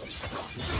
何?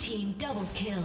Team double kill.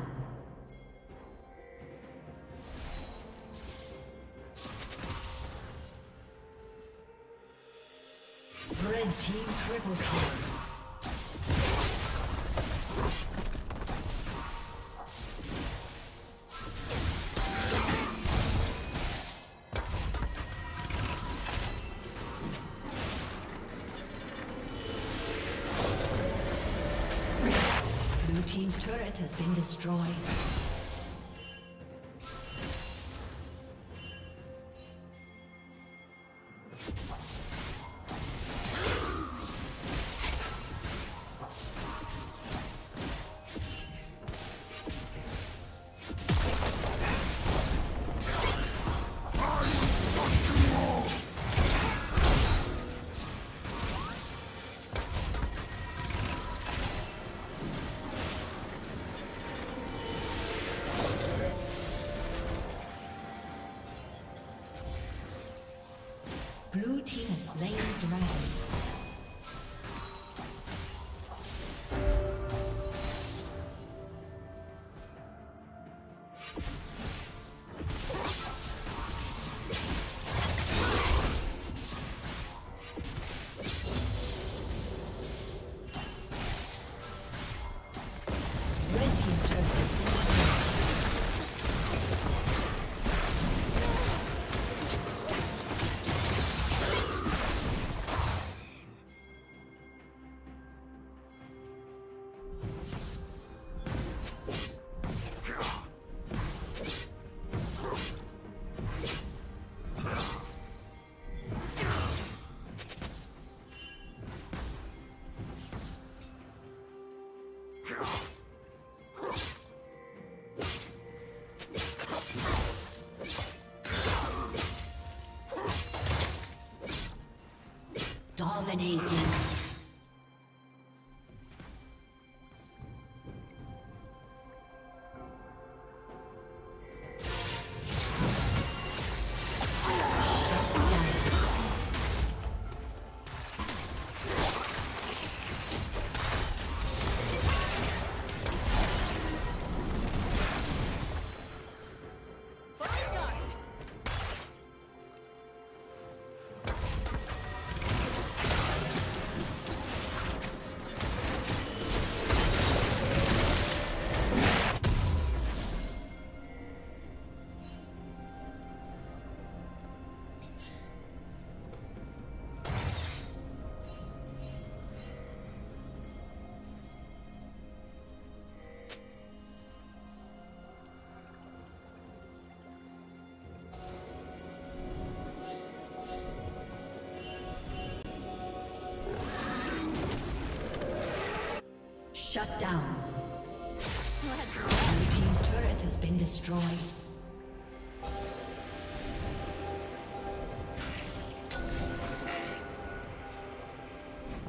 Has been destroyed. Dragon. Dominating. Shut down. Blue team's turret has been destroyed.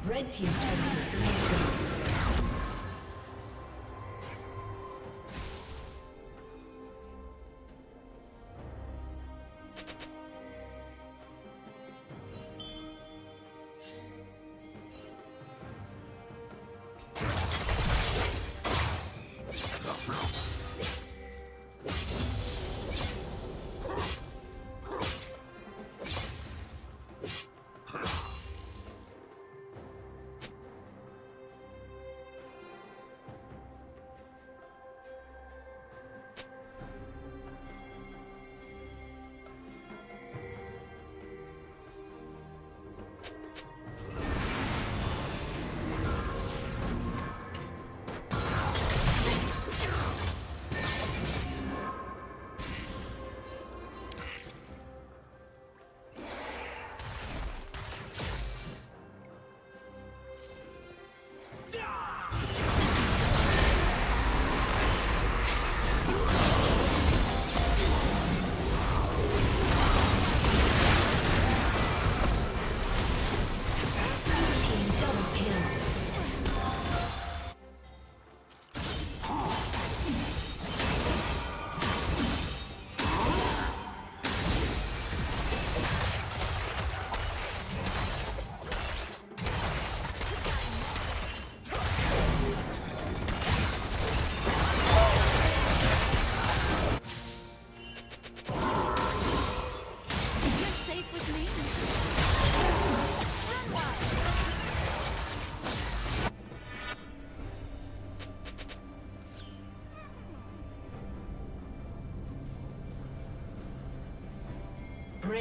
Red team's turret has been destroyed.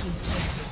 team's turret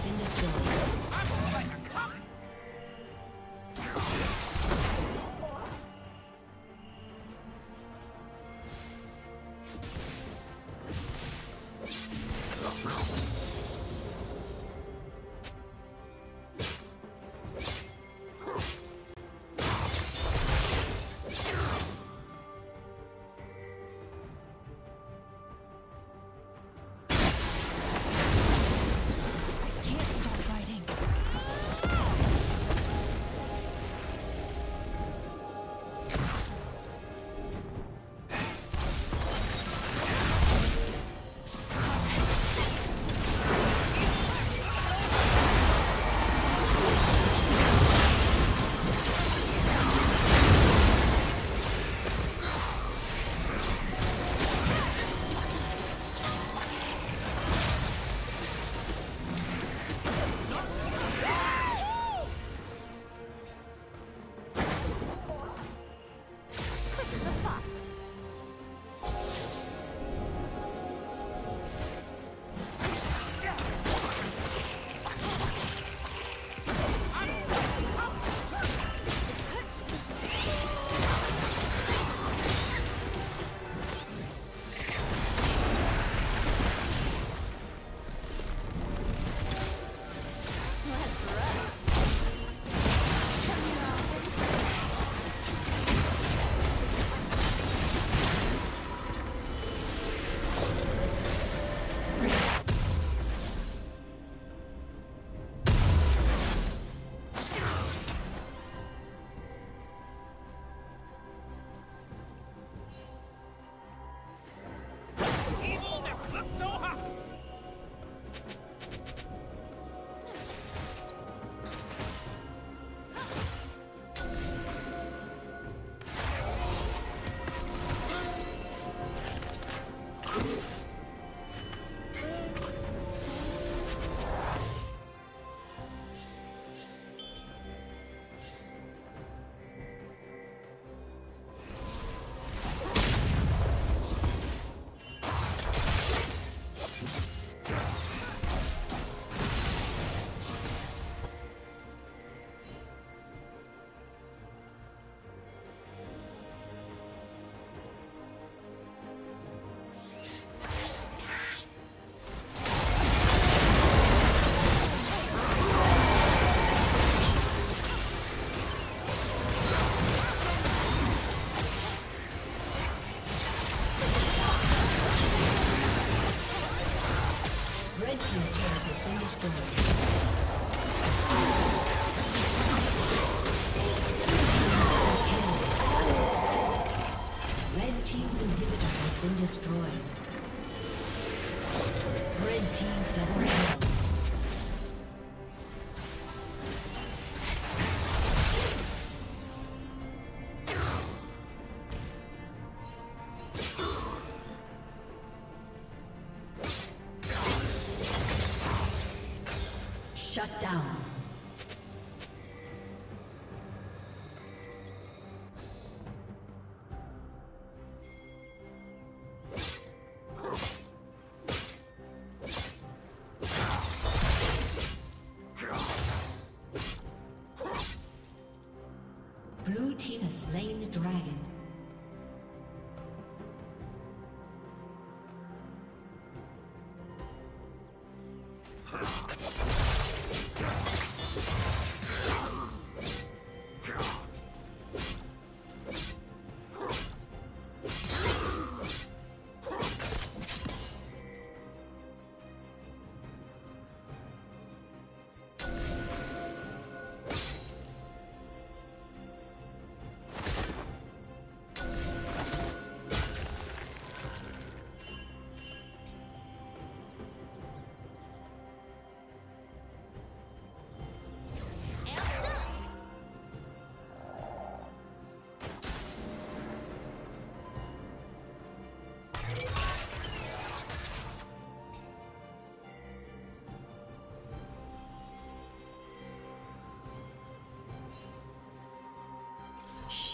Shut down.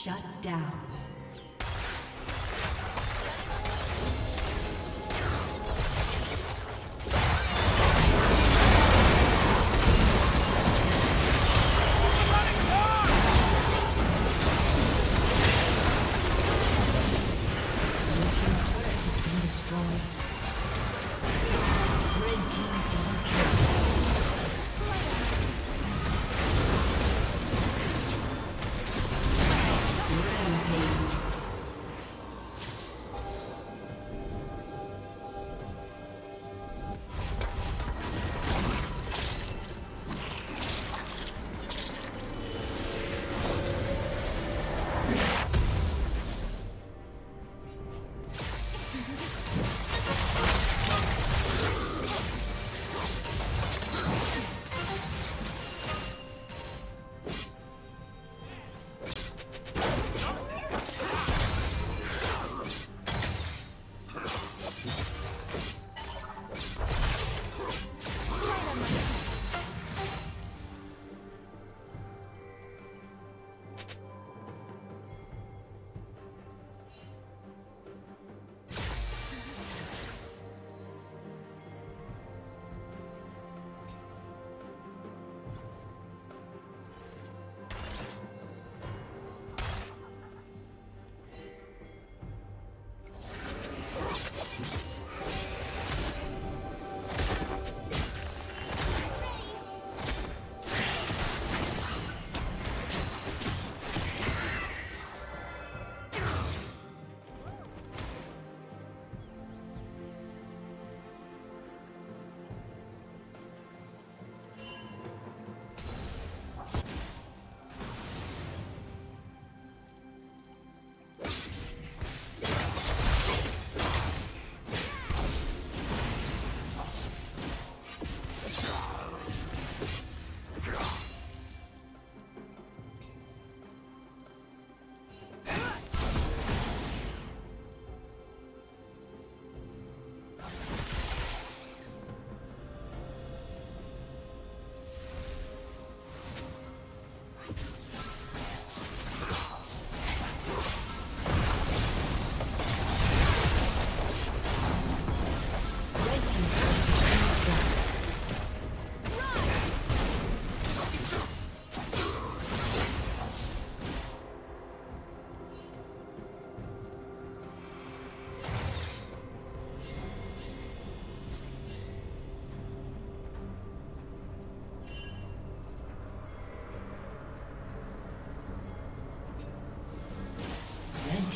Shut down.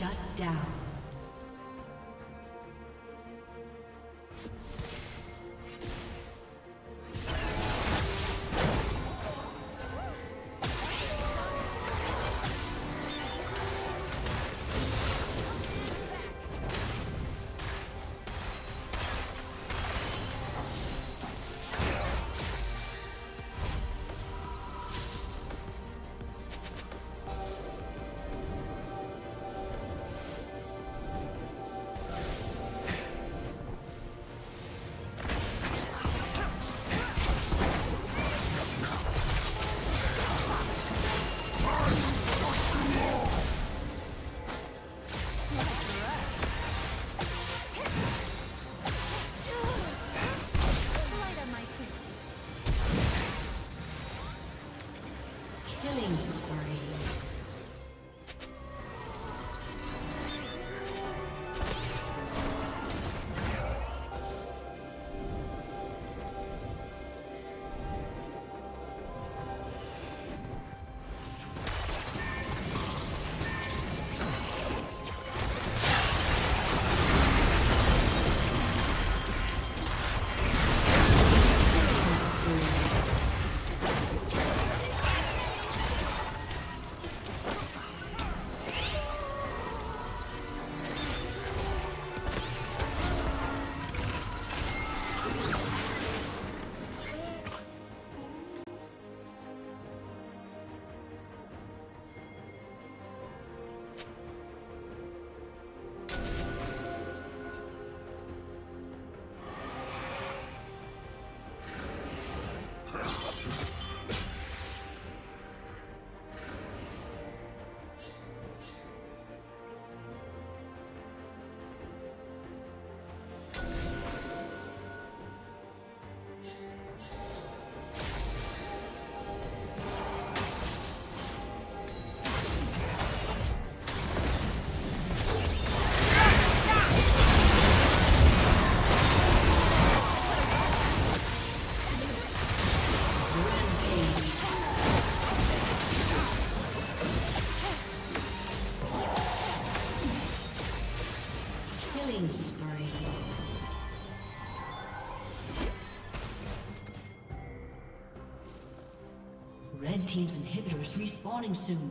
Down. Team's inhibitor is respawning soon.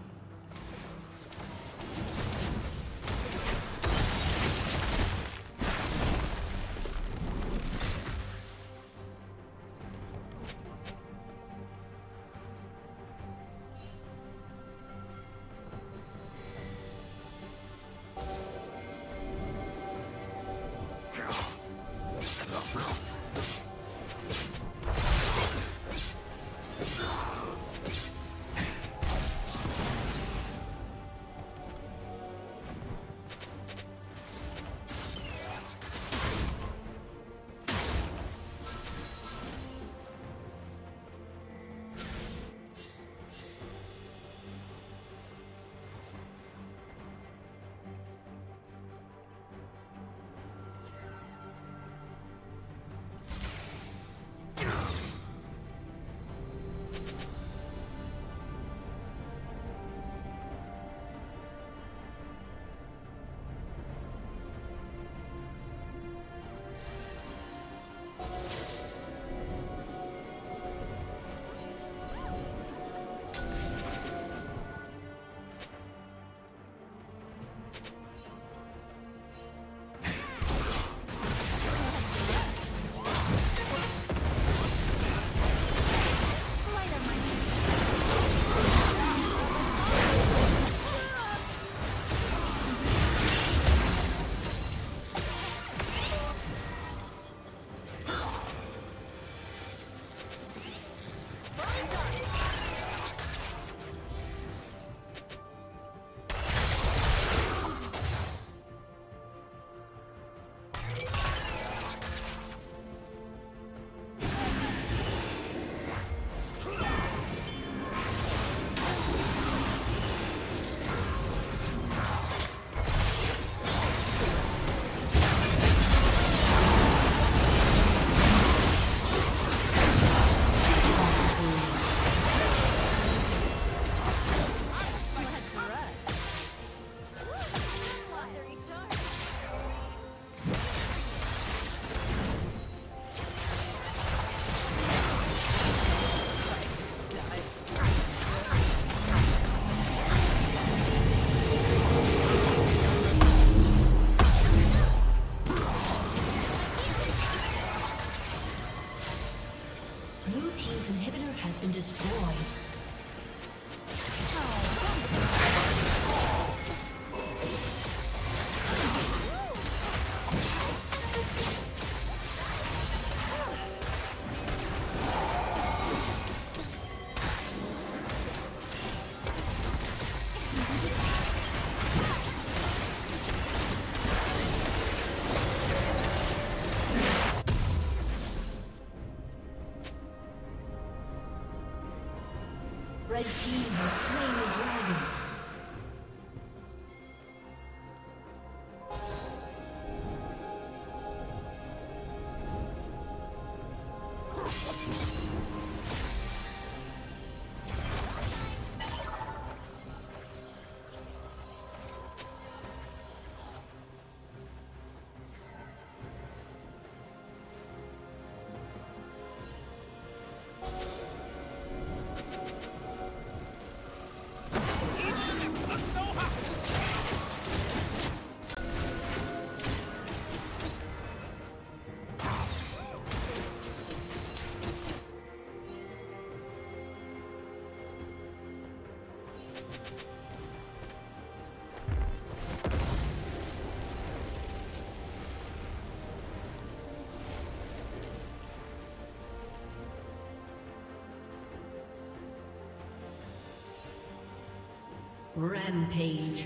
Rampage.